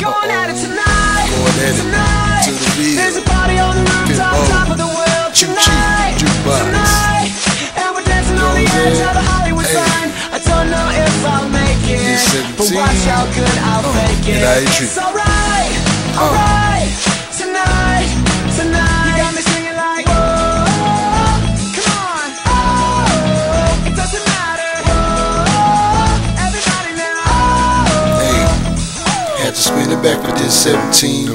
going at it tonight. Going at it tonight. to the beat. There's a party on the rooftop, top of the world tonight. Tonight. And we're dancing on the edge of the Hollywood sign. I don't know if I'll make it, but watch how good I'll fake it. and I ain't It's alright, alright. To spin it back for this 17.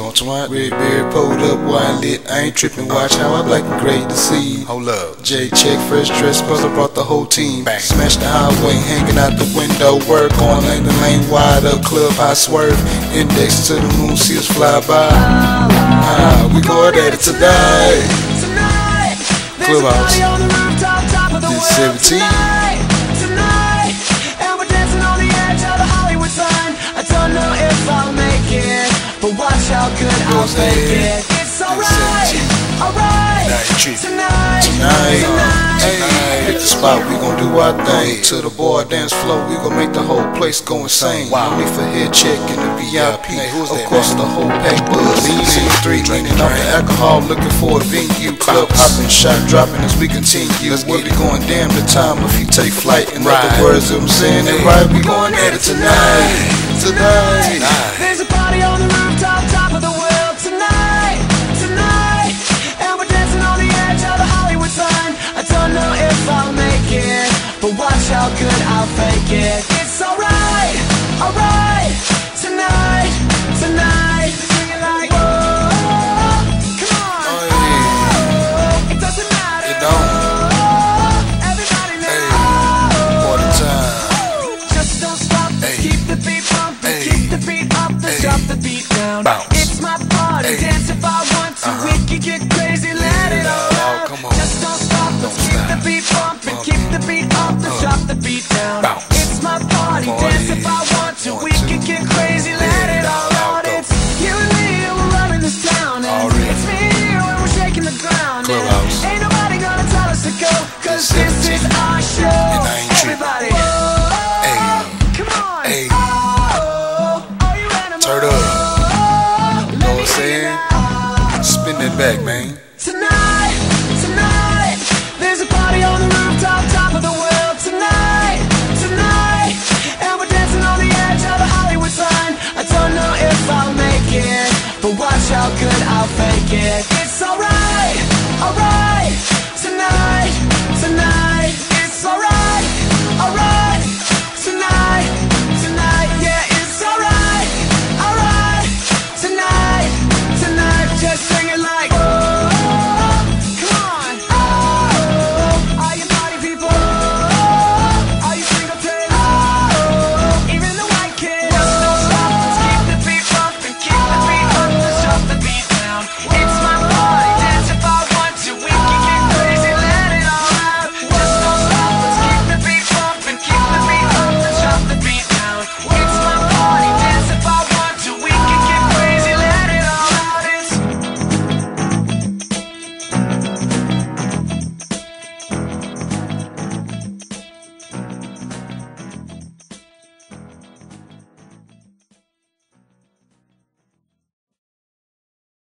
Red berry pulled up, wine lit. I ain't tripping, watch how I black and gray to see. Hold up. J check, fresh dress, brother brought the whole team. Bang. Smash the highway, hanging out the window. Work on lane the lane wide up, club I swerve. Index to the moon, see us fly by. Ah, we going at it tonight. Tonight, Clubhouse. party on the rooftop, top of the This world 17. But how good I'll Goes fake it. It's alright, alright. Night. Tonight, Tonight, tonight. hey, hit the spot, we gon' do our thing. To the bar, dance flow, we gon' make the whole place go insane. Wow. No need for head check in the VIP. of course, the whole pack buzz. Lean three, leaning off the alcohol, looking for a venue. Club hopping, shot dropping as we continue. Let's get it going, damn the time if you take flight. and In other words, I'm saying it right, we gon' at it tonight. Tonight. There's a party watch how good I'll fake it. It's alright, alright. Tonight, tonight. Singing like, oh, come on. Oh, yeah. Oh, it doesn't matter. It don't. Oh, everybody Hey, party time. Just don't stop, Hey. keep the beat pumping, Hey. keep the beat up, and drop the beat down. Bounce. It's my party, dance if I want to. Uh-huh. We can get Turn up. You know what I'm saying? Spin that back, man. Tonight, tonight, there's a party on the rooftop, top of the world. Tonight, tonight, and we're dancing on the edge of the Hollywood sign. I don't know if I'll make it, but watch how good I'll fake it.